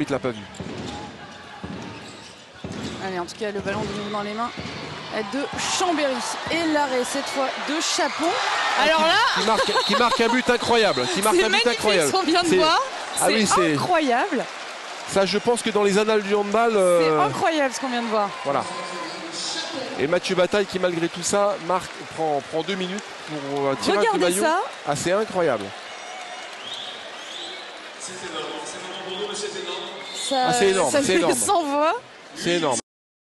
l'arbitre l'a pas vu. Allez, en tout cas, le ballon de nouveau dans les mains de Chambéry. Et l'arrêt, cette fois, de Chapon. Alors là, Qui marque, qui marque un but incroyable. Qui marque c'est un but incroyable. ce qu'on vient de C'est- voir. Ah C'est oui, c'est- incroyable. Ça, je pense que dans les annales du handball, C'est euh, incroyable ce qu'on vient de voir. voilà. Et Mathieu Bataille qui, malgré tout ça, marque, prend, prend deux minutes pour euh, tirer un coup de Regardez maillot. ça. Ah, c'est Ah, c'est énorme, ça c'est fait énorme. 100 voix. C'est énorme.